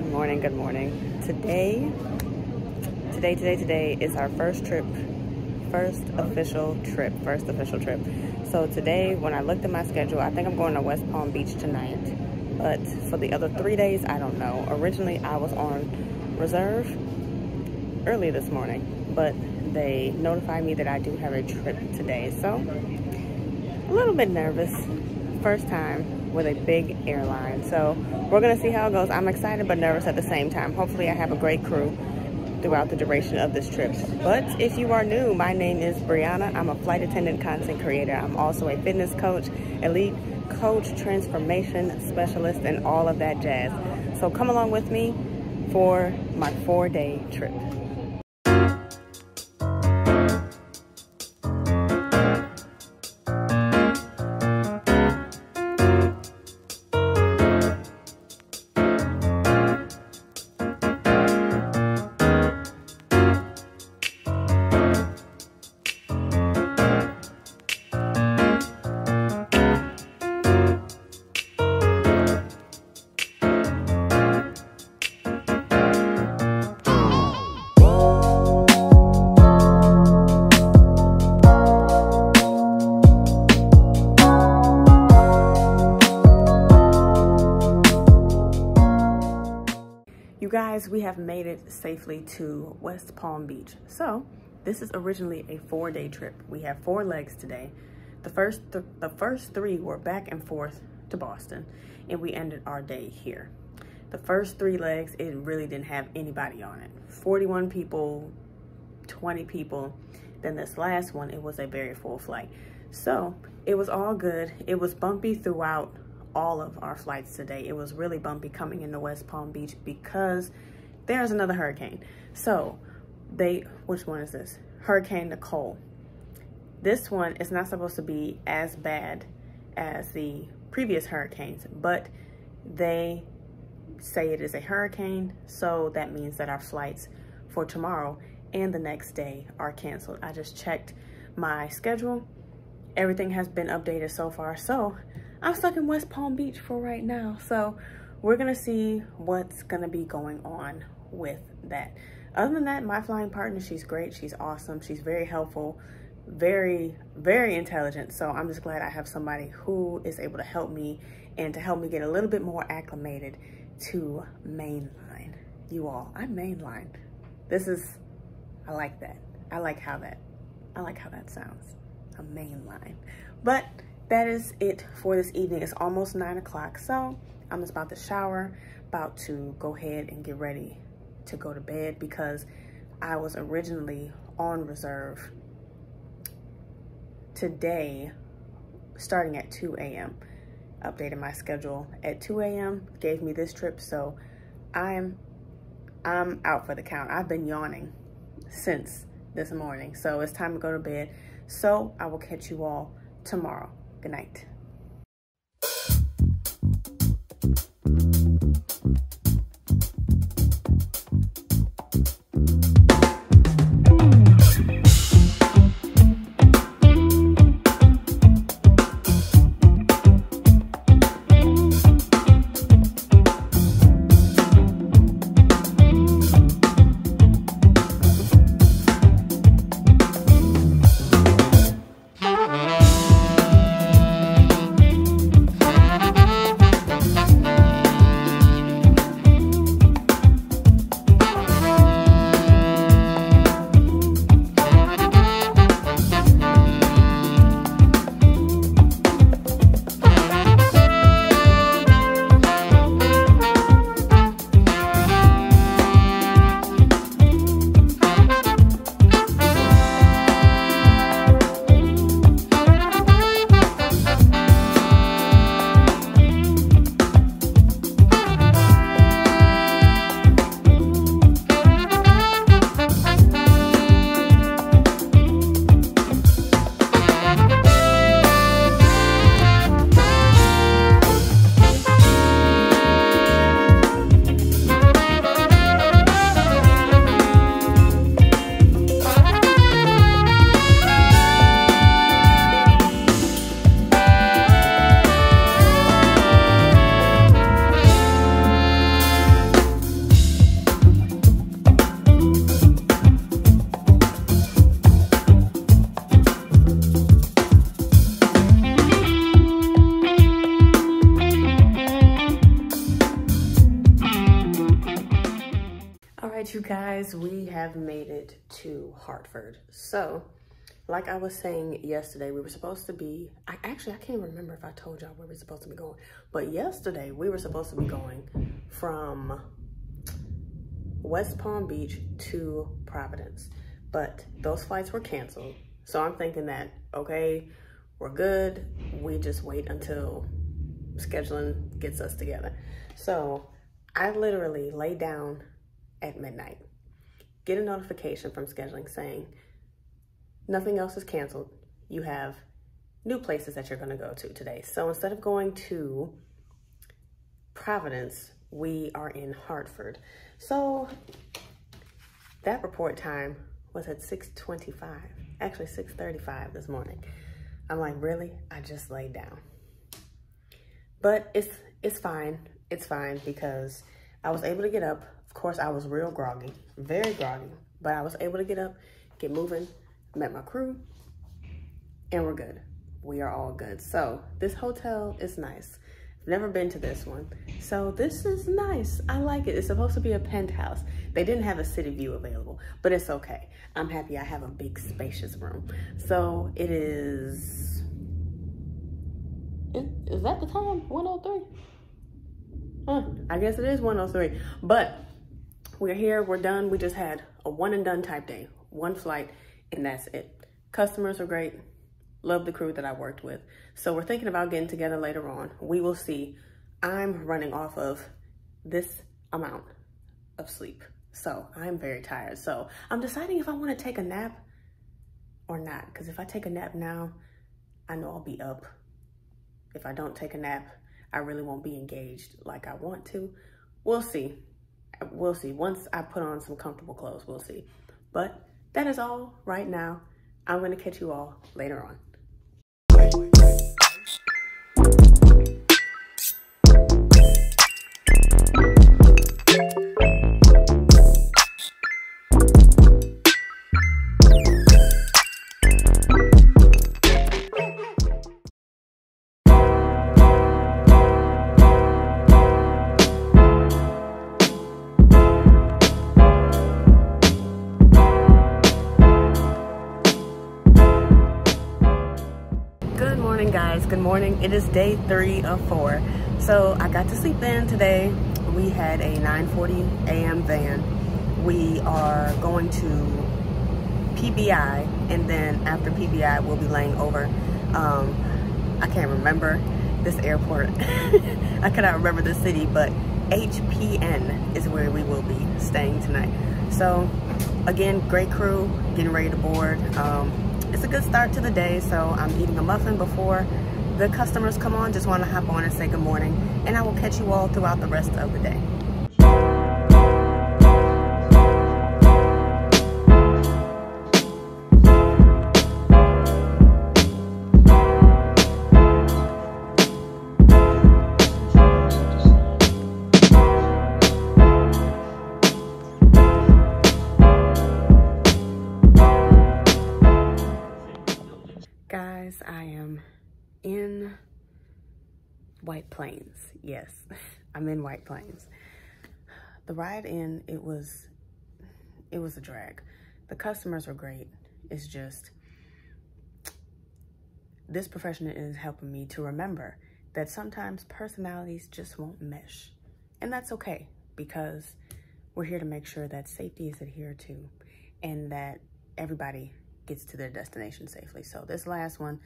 good morning, good morning. Today, today, today, today is our first trip, first official trip, first official trip. So today, when I looked at my schedule, I think I'm going to West Palm Beach tonight. But for the other three days, I don't know. Originally, I was on reserve early this morning, but they notified me that I do have a trip today. So, a little bit nervous. First time with a big airline. So we're gonna see how it goes. I'm excited but nervous at the same time. Hopefully I have a great crew throughout the duration of this trip. But if you are new, my name is Brianna. I'm a flight attendant content creator. I'm also a fitness coach, elite coach, transformation specialist, and all of that jazz. So come along with me for my four day trip. Safely to West Palm Beach. So this is originally a four day trip. We have four legs today. The first, th the first three were back and forth to Boston and we ended our day here. The first three legs, it really didn't have anybody on it. 41 people, 20 people. Then this last one, it was a very full flight. So it was all good. It was bumpy throughout all of our flights today. It was really bumpy coming into West Palm Beach because there's another hurricane. So they, which one is this? Hurricane Nicole. This one is not supposed to be as bad as the previous hurricanes, but they say it is a hurricane. So that means that our flights for tomorrow and the next day are canceled. I just checked my schedule. Everything has been updated so far. So I'm stuck in West Palm Beach for right now. So we're gonna see what's gonna be going on with that. Other than that, my flying partner, she's great. She's awesome. She's very helpful, very, very intelligent. So I'm just glad I have somebody who is able to help me and to help me get a little bit more acclimated to mainline. You all, I'm mainline. This is, I like that. I like how that, I like how that sounds. A mainline. But that is it for this evening. It's almost nine o'clock, so I'm just about to shower, about to go ahead and get ready to go to bed because I was originally on reserve today, starting at 2 a.m. Updated my schedule at 2 a.m. Gave me this trip, so I'm I'm out for the count. I've been yawning since this morning, so it's time to go to bed. So I will catch you all tomorrow. Good night. Guys, we have made it to Hartford. So, like I was saying yesterday, we were supposed to be, I actually, I can't remember if I told y'all where we were supposed to be going, but yesterday we were supposed to be going from West Palm Beach to Providence, but those flights were canceled. So I'm thinking that, okay, we're good. We just wait until scheduling gets us together. So I literally lay down at midnight, get a notification from scheduling saying nothing else is canceled. You have new places that you're going to go to today. So instead of going to Providence, we are in Hartford. So that report time was at 6.25, actually 6.35 this morning. I'm like, really? I just laid down. But it's, it's fine. It's fine because I was able to get up. Course, I was real groggy, very groggy, but I was able to get up, get moving, met my crew, and we're good. We are all good. So this hotel is nice. I've never been to this one. So this is nice. I like it. It's supposed to be a penthouse. They didn't have a city view available, but it's okay. I'm happy I have a big spacious room. So it is, is, is that the time? 103? Huh, I guess it is 103. But we're here, we're done. We just had a one and done type day, one flight, and that's it. Customers are great. Love the crew that I worked with. So we're thinking about getting together later on. We will see. I'm running off of this amount of sleep. So I'm very tired. So I'm deciding if I want to take a nap or not. Because if I take a nap now, I know I'll be up. If I don't take a nap, I really won't be engaged like I want to. We'll see. We'll see. Once I put on some comfortable clothes, we'll see. But that is all right now. I'm going to catch you all later on. Day three of four. So I got to sleep in today. We had a 9.40 a.m. van. We are going to PBI and then after PBI we'll be laying over. Um, I can't remember this airport. I cannot remember the city, but HPN is where we will be staying tonight. So again, great crew, getting ready to board. Um, it's a good start to the day, so I'm eating a muffin before the customers come on, just want to hop on and say good morning. And I will catch you all throughout the rest of the day. Plains. Yes, I'm in White Plains. The ride in, it was, it was a drag. The customers were great. It's just, this profession is helping me to remember that sometimes personalities just won't mesh. And that's okay because we're here to make sure that safety is adhered to and that everybody gets to their destination safely. So this last one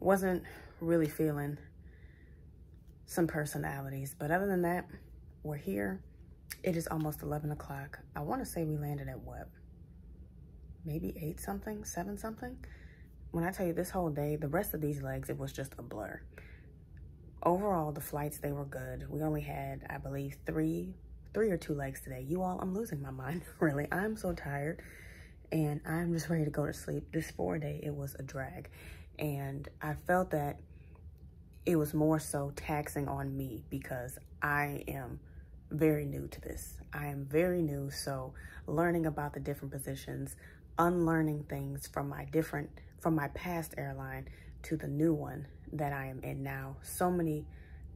wasn't really feeling some personalities. But other than that, we're here. It is almost 11 o'clock. I want to say we landed at what? Maybe 8 something, 7 something? When I tell you this whole day, the rest of these legs, it was just a blur. Overall, the flights, they were good. We only had, I believe, three, three or two legs today. You all, I'm losing my mind, really. I'm so tired and I'm just ready to go to sleep. This four day, it was a drag. And I felt that it was more so taxing on me because I am very new to this. I am very new, so learning about the different positions, unlearning things from my different, from my past airline to the new one that I am in now. So many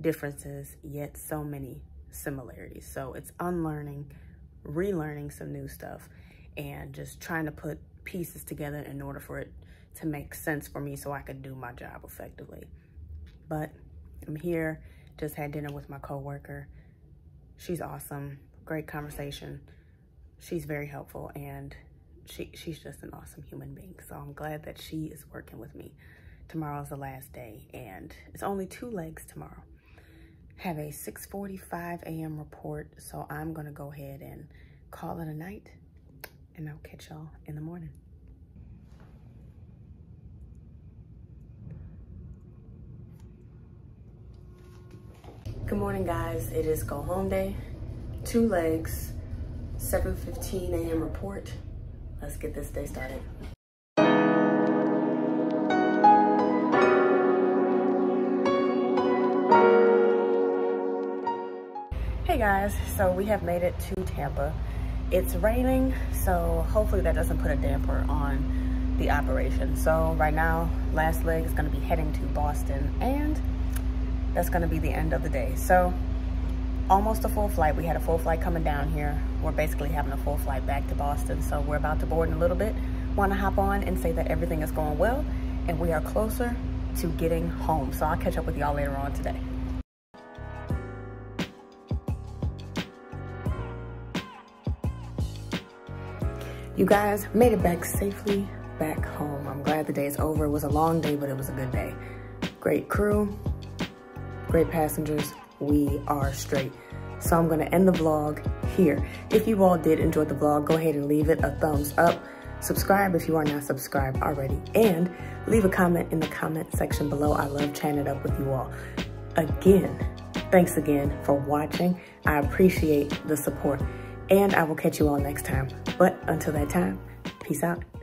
differences, yet so many similarities. So it's unlearning, relearning some new stuff and just trying to put pieces together in order for it to make sense for me so I could do my job effectively. But I'm here, just had dinner with my coworker. She's awesome, great conversation. She's very helpful and she, she's just an awesome human being. So I'm glad that she is working with me. Tomorrow's the last day and it's only two legs tomorrow. Have a 6.45 a.m. report, so I'm gonna go ahead and call it a night and I'll catch y'all in the morning. Good morning, guys. It is go home day. Two legs, 7.15 a.m. report. Let's get this day started. Hey guys, so we have made it to Tampa. It's raining, so hopefully that doesn't put a damper on the operation. So right now, last leg is gonna be heading to Boston and that's gonna be the end of the day. So almost a full flight. We had a full flight coming down here. We're basically having a full flight back to Boston. So we're about to board in a little bit. Wanna hop on and say that everything is going well and we are closer to getting home. So I'll catch up with y'all later on today. You guys made it back safely back home. I'm glad the day is over. It was a long day, but it was a good day. Great crew, great passengers, we are straight. So I'm gonna end the vlog here. If you all did enjoy the vlog, go ahead and leave it a thumbs up. Subscribe if you are not subscribed already. And leave a comment in the comment section below. I love chatting it up with you all. Again, thanks again for watching. I appreciate the support and I will catch you all next time. But until that time, peace out.